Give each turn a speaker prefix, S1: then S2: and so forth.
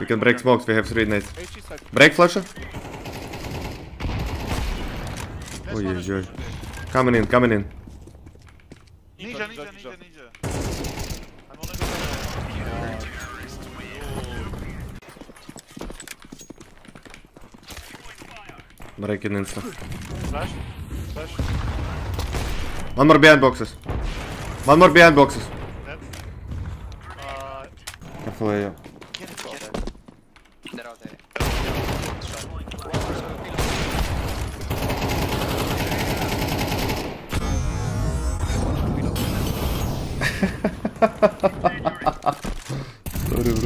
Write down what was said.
S1: We can break smokes, we have three nades. Break flasher?
S2: Last
S1: Oj,
S2: one
S1: oj,
S2: is
S1: oj.
S2: there.
S1: Coming in, coming in.
S2: Ninja, ninja,
S3: Ninja,
S2: ninja,
S3: ninja.
S2: ninja. I'm only gonna... Flash. Flash.
S1: One more behind boxes. One more behind boxes.
S2: Dead. Uh,
S1: Careful, yeah.
S4: they're out there. Bro.